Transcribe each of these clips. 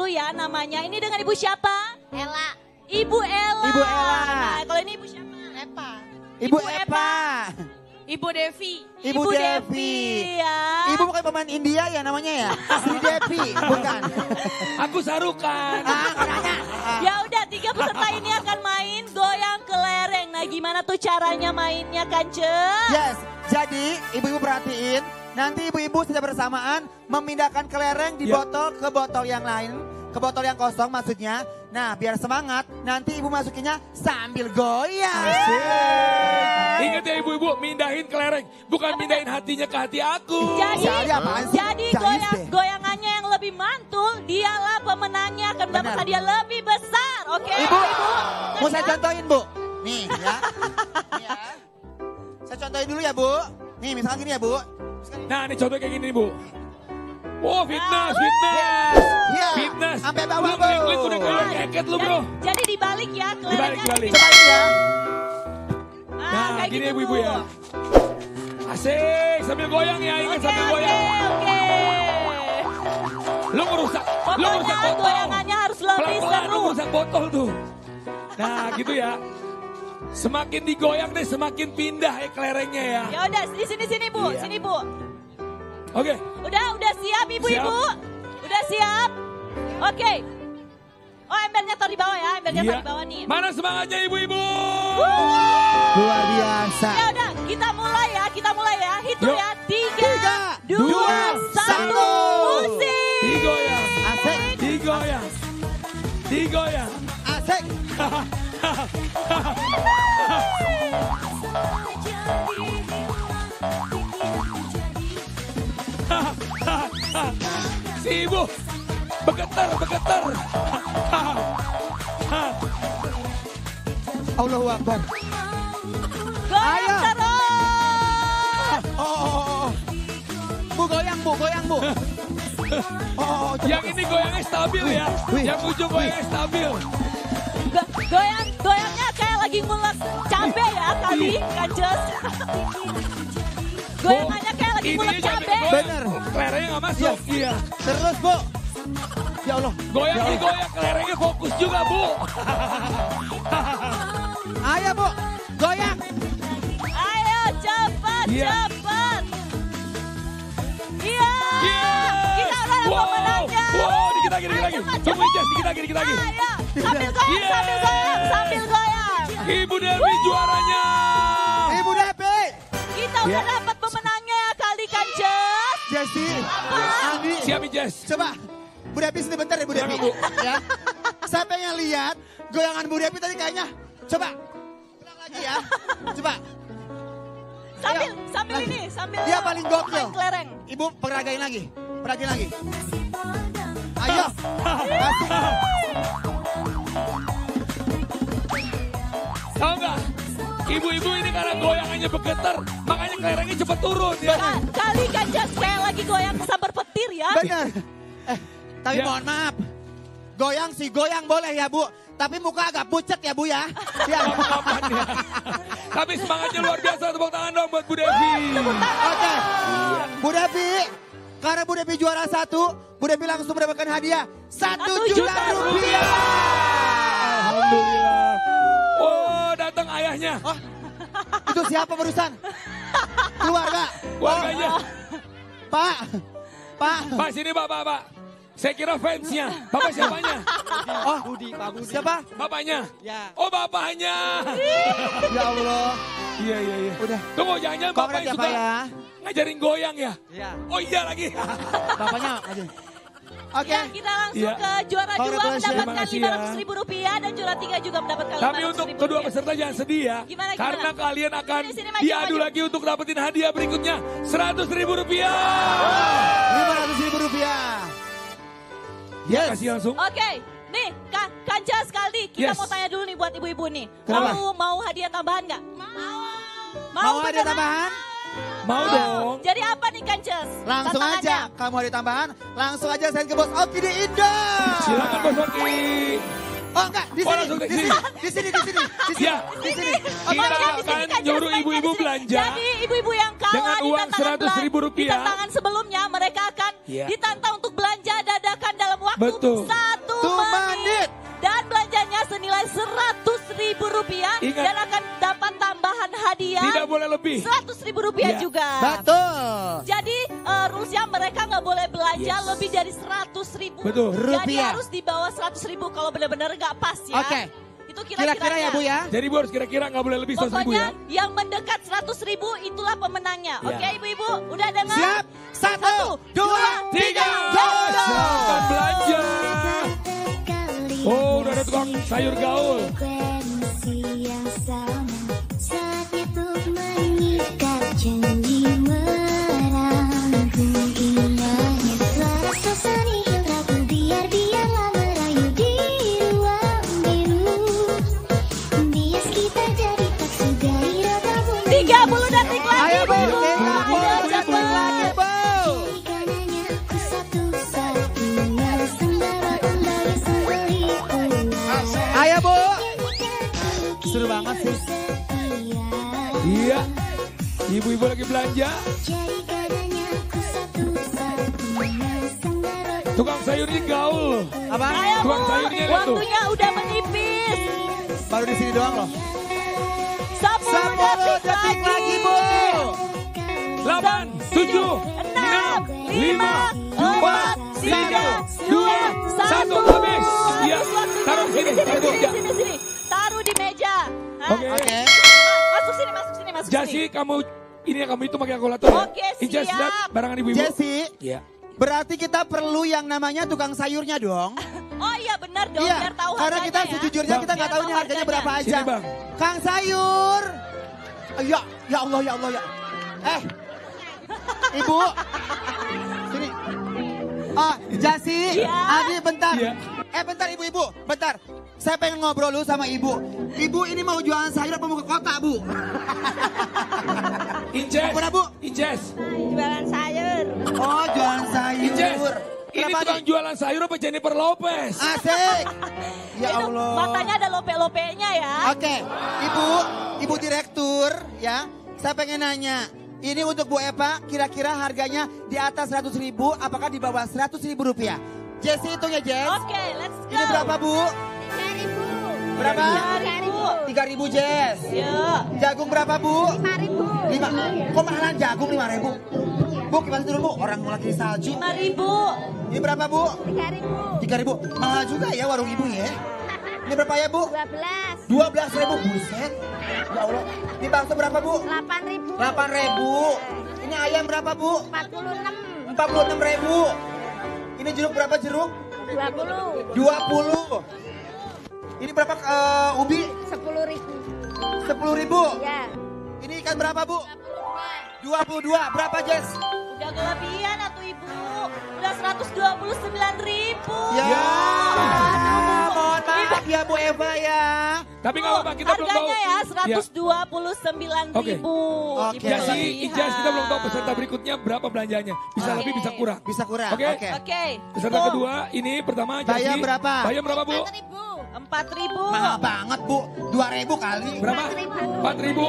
dulu ya namanya. Ini dengan Ibu siapa? Ella. Ibu Ella. Ibu Ella. Nah, kalau ini Ibu siapa? Epa. Ibu, Ibu Epa. Ibu Devi. Ibu, Devi. ya. Ibu bukan pemain India ya namanya ya? Sri Devi, bukan. Aku sarukan. Ah. Ah, Ya udah tiga peserta ini akan main goyang kelereng. Nah gimana tuh caranya mainnya Kance? Yes, jadi ibu-ibu perhatiin, nanti ibu-ibu secara bersamaan memindahkan kelereng di Ya. botol ke botol yang lain, ke botol yang kosong maksudnya. Nah, biar semangat, nanti ibu masukinnya sambil goyang. Ingat ya ibu-ibu, mindahin kelereng. Bukan mindahin hatinya ke hati aku. Jadi, jadi goyang, goyangannya yang lebih mantul, dialah pemenangnya akan mendapat hadiah lebih besar. Oke, Ibu, mau saya contohin bu. Nih ya. Nih ya. Saya contohin dulu ya bu. Nih misalkan gini ya bu. Nah, ini contoh kayak gini, Bu. Oh, fitness, Ah. fitness. Iya. Fitness. Sampai bawah Lu bu. klik udah kayak keket lu, Bro. Jadi, dibalik ya Dibalik, dibalik. Coba ini ya. Nah, Nah, kayak gini gitu, ibu-ibu Bu. ya. Asik, sambil goyang ya, ingat Oke, sambil oke, goyang. oke. Lu ngerusak, lu Pokoknya ngerusak botol. goyangannya harus lebih Pelan-pelan lu seru. ngerusak botol tuh. Nah, gitu ya. Semakin digoyang deh, semakin pindah ya kelerengnya ya. Ya udah, di sini sini Bu, Iya. sini Bu. Oke, Udah, udah siap ibu-ibu? Udah siap? Oke. Oh, embernya taruh di bawah ya, embernya iya. taruh di bawah nih. Mana semangatnya ibu-ibu? Luar biasa. Ya udah, kita mulai ya, kita mulai ya. Hitung Yuk. ya. Tiga, Tiga, dua, dua, satu. Musik. Digoyang, Asik, digoyang, digoyang. asik. si bergetar, bergetar. Allahu Akbar. Goyang Ayo. Oh, oh, oh, oh. Bu goyang bu, goyang bu. Oh, oh, oh, Yang ini goyangnya stabil ya. Wih. Yang ujung goyangnya stabil. Go- goyang, goyangnya kayak lagi ngulek cabe ya kali, kanjus. Goyangannya kayak lagi Ininya cabe. Bener. Kelerengnya nggak masuk. Iya. Terus bu. Ya Allah. Goyang Ya Allah. goyang kelerengnya fokus juga bu. Ayo bu, goyang. Ayo cepat, Iya. cepat. Iya. Iya. Kita adalah Wow. pemenangnya. Wow, dikit lagi, dikit lagi. cepat, cepat. Dikit lagi, dikit lagi. Ayo, sambil goyang, Iya. sambil goyang, sambil goyang. Ibu Dewi juaranya. Ibu Devi. Kita udah Iya. dapat pemenangnya ya kali kanjeng. Jesse. Andi. Siap Ijas. Coba. Bu Devi sini bentar ya Bu Devi. Bu. Ya. Saya pengen lihat goyangan Bu Devi tadi kayaknya. Coba. Ulang lagi ya. Coba. Sambil, Ayo. sambil Lagi. ini, sambil Dia paling gokil. main kelereng. Ibu peragain lagi. Peragain lagi. Ayo. Kasih. Tahu nggak? Ibu-ibu ini karena goyangannya bergetar, makanya kelerengnya cepat turun ya. Ka- Kali kanjeng kayak lagi goyang sambar petir ya. Benar. Eh, tapi Ya. mohon maaf. Goyang sih goyang boleh ya Bu. Tapi muka agak pucet ya Bu ya. Ya. Tapi semangatnya luar biasa, tepuk tangan dong buat Bu Devi. Oke. Bu Devi. Karena Bu Devi juara satu. Bu Devi langsung mendapatkan hadiah. Satu juta, juta rupiah. Alhamdulillah. Oh, datang ayahnya. Oh, itu siapa barusan? Keluarga. Keluarganya. Pak. Pak. Pak sini Pak, Pak, Pak. Saya kira fansnya. Bapak siapanya? Oh, Budi, Pak Budi. siapa? Bapaknya? Ya. Oh bapaknya. Ya Allah. Iya, iya, iya. Udah. Tunggu, jangan-jangan bapak yang ya suka ya. ngajarin goyang ya? Ya. Oh iya lagi. Bapaknya aja. Oke. Ya, kita langsung Iya. ke juara dua mendapatkan kasih lima ya. ratus ribu rupiah dan juara tiga juga mendapatkan lima Tapi ratus untuk ribu kedua rupiah. peserta jangan sedih ya. Gimana, gimana? Karena kalian akan Sini, sini, maju, diadu maju. lagi untuk dapetin hadiah berikutnya. 100 ribu rupiah. Lima ratus ribu rupiah. Yes. Kasih langsung. Oke, nih Kak Kanca sekali kita Yes. mau tanya dulu nih buat ibu-ibu nih. Kenapa? Mau mau hadiah tambahan nggak? Mau. Mau hadiah beneran? tambahan? Mau dong. Jadi apa nih Kancas? Langsung aja. Kamu ada tambahan? Langsung aja send ke bos Oki di Indo. Silakan Bos Oki. Oh enggak, di Oh, sini, langsung di sini, di sini, di sini, di sini, Ya. di sini. Kita Pokoknya di sini akan nyuruh ibu-ibu belanja. Jadi ibu-ibu yang kalah Dengan di uang tantangan 100.000 belan- rupiah. Di tantangan sebelumnya mereka akan Iya. ditantang untuk belanja Betul. satu menit. Dan belanjanya senilai seratus ribu rupiah Ingat. dan akan dapat tambahan hadiah Tidak boleh lebih. seratus ribu rupiah Iya. juga. Betul. Jadi uh, rulesnya mereka nggak boleh belanja Yes. lebih dari seratus ribu. Betul. Jadi Rupiah. harus di bawah seratus ribu kalau benar-benar nggak pas ya. Oke. Itu Kira-kira ya Bu ya. Jadi Bu harus kira-kira nggak boleh lebih 100 ribu Pokoknya ya. yang mendekat 100 ribu itulah pemenangnya. Ya. Oke ibu-ibu, udah dengar? Tukang belanja. Tukang sayurnya gaul. Apa? Ayo Tukang sayurnya tuh. waktunya udah menipis. Baru di sini doang loh. 10 Sepuluh detik detik lagi. lagi Bu. 8, 7, 6, 5, 4, 3, 2, 1, habis. Iya, taruh sini, taruh sini, meja. sini, sini. Taruh di meja. Oke. Masuk sini, masuk sini, masuk Jasi, sini. kamu ini yang kamu itu pakai kalkulator ya. Oke, Ijaz, siap. barangan ibu-ibu. Jesse, Iya. berarti kita perlu yang namanya tukang sayurnya dong. Oh iya benar dong, Iya, biar tahu karena kita ya. sejujurnya Bang. kita nggak tahu ini harganya harganya. berapa aja. Sini, Bang. Kang sayur. Ya, ya Allah, ya Allah ya. Eh, ibu, sini. Oh, Jasi, Iya. Adi bentar. Iya. Eh bentar ibu-ibu, bentar. Saya pengen ngobrol dulu sama ibu. Ibu ini mau jualan sayur apa mau ke kota bu? Injes. Mana, Bu? Injes. Jualan sayur. Oh jualan Injes. sayur. Ini Kenapa tukang jualan sayur apa Jennifer Lopez? Asik. Ya Itu Allah. matanya ada lope-lopenya ya. Oke, Ibu, Ibu Direktur ya, saya pengen nanya. Ini untuk Bu Eva, kira-kira harganya di atas 100 ribu, apakah di bawah 100 ribu rupiah? Jesse hitung ya, Jess. Oke, let's go. Ini berapa, Bu? Berapa? ribu. 3 ribu, Jess. Ya. Jagung berapa, Bu? 5 ribu. 5. Kok mahalan jagung 5 ribu? Bu, gimana turun, Bu? Orang lagi salju. Lima ribu. Ini berapa, Bu? 3 ribu. 3 ribu. Mahal juga ya warung Ibu ya. Ini berapa ya, Bu? 12. 12 ribu, buset. Ya Allah. Ini bakso berapa, Bu? 8 ribu. 8 ribu. Ini ayam berapa, Bu? 46. 46 ribu. Ini jeruk berapa jeruk? 20. 20. Ini berapa eh, ubi? 10 ribu. 10 ribu. Ya. Ini ikan berapa, Bu? 22. Berapa, Jess? Udah kelebihan atuh ibu. Udah 129 ribu. Ya, mohon maaf ya Bu Eva ya. Tapi nggak apa-apa, kita belum tahu. Harganya ya Ya. 129 Oke. ribu. Oke. Ibu Jasi, kelebihan. Ijaz, kita belum tahu peserta berikutnya berapa belanjanya. Bisa Oke. lebih, bisa kurang. Bisa kurang. Oke. Oke. Oke. Peserta Bu, kedua, ini pertama Jasi. Bayam berapa? Bayam berapa, Bu? ribu. Empat ribu. Mahal banget, Bu. 2000 kali. Berapa? 4.000. 4 ribu.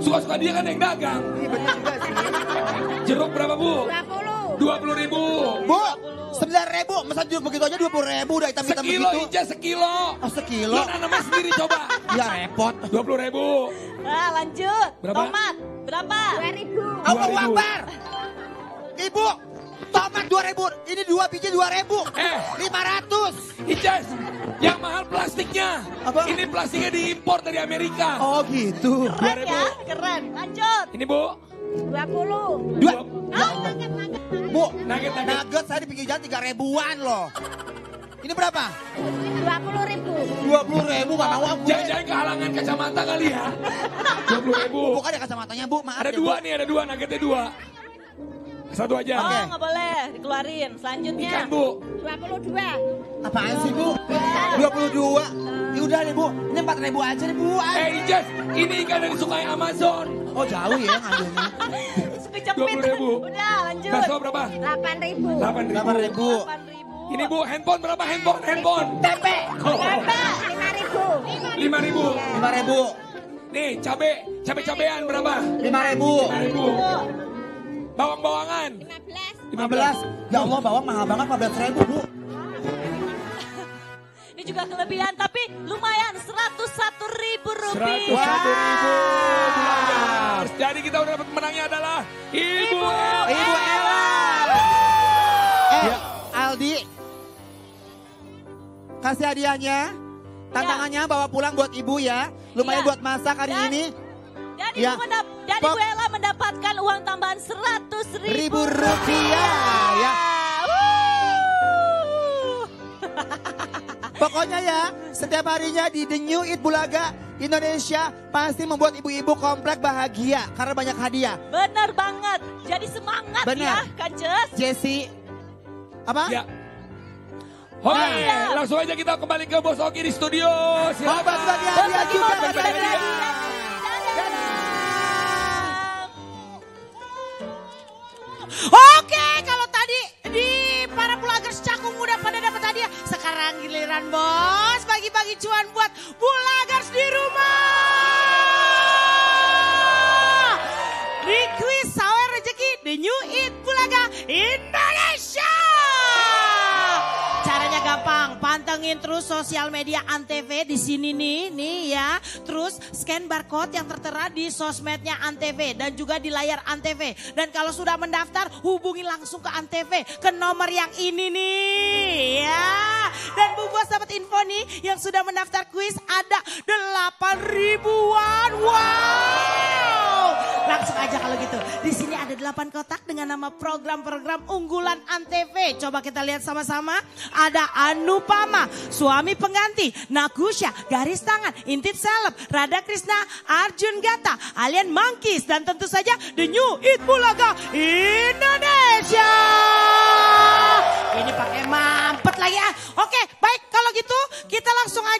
Suka-suka dia kan yang dagang. Bener juga sih. Jeruk berapa, Bu? 20. 20 ribu. Bu, 9 ribu. Masa jeruk begitu aja 20 ribu udah hitam-hitam Sekilo, begitu. Ijaz, sekilo. Oh, sekilo. Lo nanamnya sendiri coba. Ya repot. 20 ribu. Nah lanjut. Berapa? Tomat. Berapa? 2 ribu. Allah 2000. Akbar. Ibu, tomat 2000. Ini dua biji 2000. Eh. 500. Ijaz, yang mahal plastiknya. Apa? Ini plastiknya diimpor dari Amerika. Oh gitu. Keren 2000. ya, keren. Lanjut. Ini, Bu. 20. Dua. Dua. Bu, Nugget, nugget. nugget saya di pinggir jalan 3 ribuan loh. Ini berapa? 20 ribu. 20 ribu gak mau aku. Jangan-jangan kehalangan kacamata kali ya. 20 ribu. Bukan ada kacamatanya bu, maaf Ada ya, dua Bu. nih, ada dua. Nuggetnya dua. Satu aja. Oh Oke. nggak boleh dikeluarin. Selanjutnya. Ikan, Bu. 22. Apaan sih bu? 22. Ya udah deh bu, ini 4 ribu aja nih bu. Eh, Ijaz, ini ikan dari sungai Amazon. Oh jauh ya ngambilnya. Kecepit. 20.000. Udah lanjut. Bakso berapa? 8 ribu. 8 ribu. 8 ribu. 8 ribu. Ini Bu, handphone berapa handphone? Handphone. Tempe. Oh, 5 ribu. 5 ribu. 5 ribu. Nih, cabe, cabe-cabean berapa? 5 ribu. 5 ribu. Bawang-bawangan. 15. 15. Ya Allah bawang mahal banget 14 ribu bu. Ini juga kelebihan tapi lumayan 101 ribu Seratus rupiah. satu ribu Bulagers. Jadi kita udah dapat menangnya adalah Ibu, Ibu Ella. Ibu Ella. Eh, Ya. Aldi. Kasih hadiahnya. Tantangannya bawa pulang buat ibu ya. Lumayan Ya. buat masak hari Dan- ini. Dan Ya. Ibu, mendap dan Pop- Ibu Ella mendapatkan uang tambahan 100 ribu, Ribu rupiah, ya. Wuh. Pokoknya ya, setiap harinya di The New Eat Bulaga Indonesia pasti membuat ibu-ibu komplek bahagia karena banyak hadiah. Bener banget. Jadi semangat Benar. ya, Kances. Jesse, apa? Ya. Oke, Nah. langsung aja kita kembali ke Bos Oki di studio. Silakan. bagi-bagi hadiah Bagi-bagi juga. hadiah. bagi-bagi Dadah. hadiah. Oke, kalau tadi di para bulagers cakung udah pada dapat hadiah. Sekarang giliran bos bagi-bagi cuan buat bulagers pantengin terus sosial media Antv di sini nih, nih ya. Terus scan barcode yang tertera di sosmednya Antv dan juga di layar Antv. Dan kalau sudah mendaftar, hubungi langsung ke Antv ke nomor yang ini nih, ya. Dan Bu Bos dapat info nih, yang sudah mendaftar kuis ada 8 ribuan. Wow! Langsung aja kalau gitu. Di sini ada 8 kotak dengan nama program-program unggulan Antv. Coba kita lihat sama-sama. Ada Anupama, suami pengganti, Nakusha, garis tangan, intip seleb, Radha Krishna, Arjun Gata, Alien Monkeys, dan tentu saja The New Eat Bulaga Indonesia. Ini pakai mampet lagi ya. Oke, baik kalau gitu kita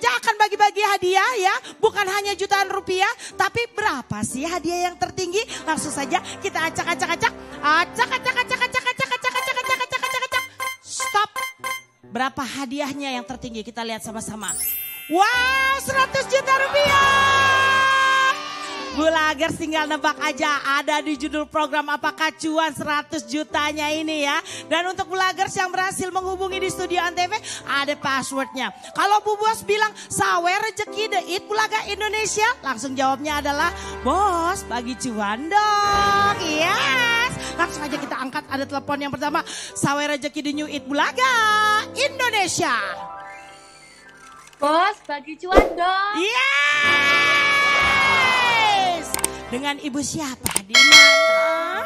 langsung aja akan bagi-bagi hadiah ya. Bukan hanya jutaan rupiah, tapi berapa sih hadiah yang tertinggi? Langsung saja kita acak-acak-acak. Acak-acak-acak-acak-acak-acak-acak-acak-acak. acak-acak. Stop. Berapa hadiahnya yang tertinggi? Kita lihat sama-sama. Wow, 100 juta rupiah. Bulagers tinggal nebak aja ada di judul program apakah cuan 100 jutanya ini ya. Dan untuk Bulagers yang berhasil menghubungi di studio Antv ada passwordnya. Kalau Bu Bos bilang sawer rezeki the eat Bulaga Indonesia langsung jawabnya adalah bos bagi cuan dong. Yes. Langsung aja kita angkat ada telepon yang pertama. Sawer rezeki the new eat Bulaga Indonesia. Bos, bagi cuan dong. Yes. Dengan ibu siapa? Di mana?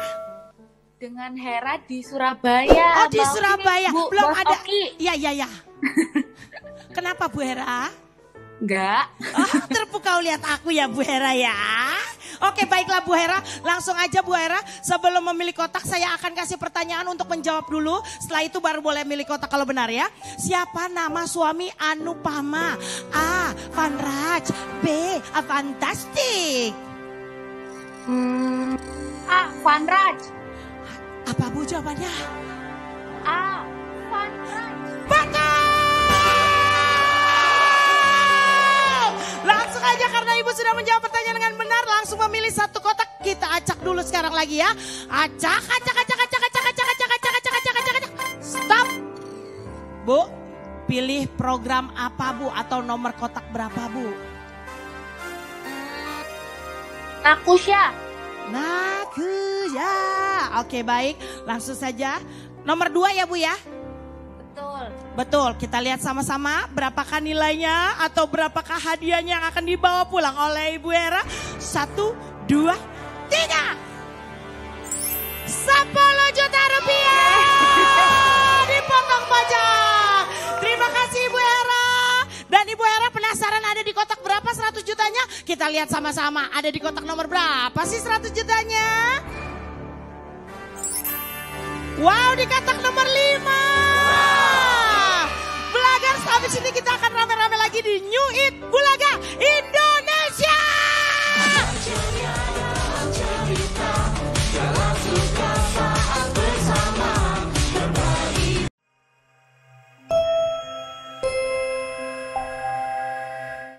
Dengan Hera di Surabaya. Oh di Surabaya. Bu, Belum Bos ada. Iya iya iya. Kenapa Bu Hera? Enggak. Oh, terpukau lihat aku ya Bu Hera ya. Oke baiklah Bu Hera, langsung aja Bu Hera. Sebelum memilih kotak saya akan kasih pertanyaan untuk menjawab dulu. Setelah itu baru boleh milih kotak kalau benar ya. Siapa nama suami Anupama? A. Van Raj. B. Hmm, A. Van Raj. Apa Bu jawabannya? A. Van Raj. Betul! Langsung aja karena ibu sudah menjawab pertanyaan dengan benar, langsung memilih satu kotak. Kita acak dulu sekarang lagi ya. Acak, acak, acak, acak, acak, acak, acak, acak, acak, acak, acak, acak. Stop. Bu, pilih program apa Bu atau nomor kotak berapa Bu? Nakusha. Naku ya. Oke baik, langsung saja. Nomor dua ya Bu ya. Betul. Betul, kita lihat sama-sama berapakah nilainya atau berapakah hadiahnya yang akan dibawa pulang oleh Ibu Hera. Satu, dua, tiga. Sepuluh juta rupiah penasaran ada di kotak berapa 100 jutanya? Kita lihat sama-sama ada di kotak nomor berapa sih 100 jutanya? Wow, di kotak nomor 5. Belagers, habis ini kita akan rame-rame lagi di New It Bulan